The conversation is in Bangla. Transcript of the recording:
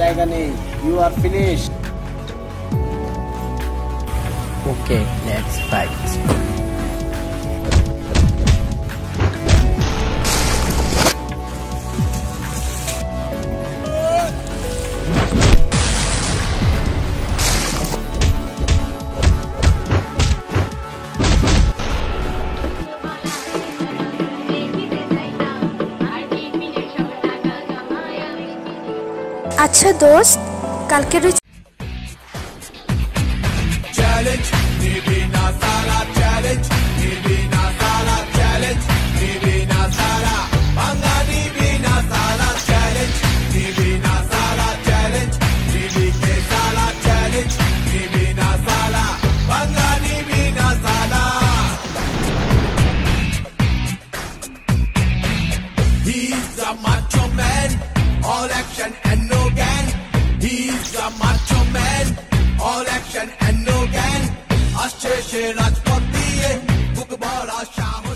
জায়গা নেই you are finish okay let's fight আচ্ছা দোস্ত all action and arrogant. He's a macho man, all action and no gain. Ashtray Rajpati, Bukbala Shah.